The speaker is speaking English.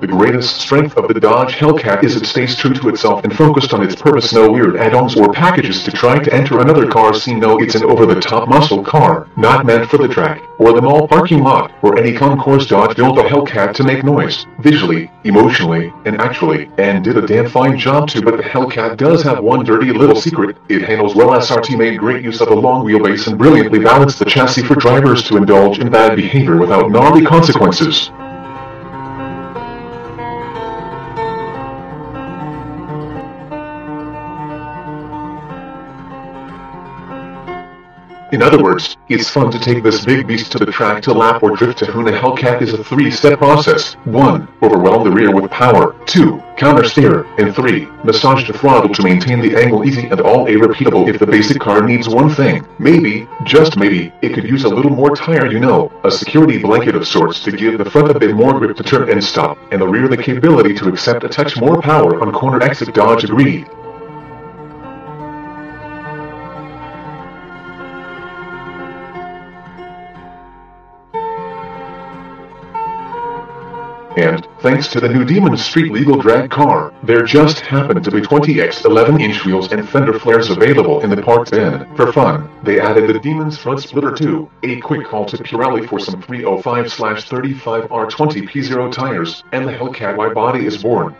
The greatest strength of the Dodge Hellcat is it stays true to itself and focused on its purpose. No weird add-ons or packages to try to enter another car scene. No, it's an over-the-top muscle car, not meant for the track, or the mall parking lot, or any concours. Dodge built a Hellcat to make noise, visually, emotionally, and actually, and did a damn fine job too. But the Hellcat does have one dirty little secret. It handles well. SRT made great use of a long wheelbase and brilliantly balanced the chassis for drivers to indulge in bad behavior without gnarly consequences. In other words, it's fun to take this big beast to the track to lap or drift to Huna Hellcat is a three-step process. 1. Overwhelm the rear with power. 2. Counter steer. And 3. Massage the throttle to maintain the angle easy and all a repeatable if the basic car needs one thing. Maybe, just maybe, it could use a little more tire you know, a security blanket of sorts to give the front a bit more grip to turn and stop, and the rear the capability to accept a touch more power on corner exit Dodge agreed. And, thanks to the new Demon Street legal drag car, there just happened to be 20x 11-inch wheels and fender flares available in the parked bin. For fun, they added the Demon's front splitter too. A quick call to Pirelli for some 305-35R20 P Zero tires, and the Hellcat wide body is born.